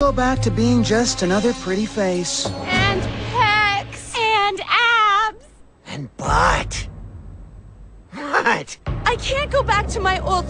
Go back to being just another pretty face. And pecs. And abs. And butt. What? I can't go back to my old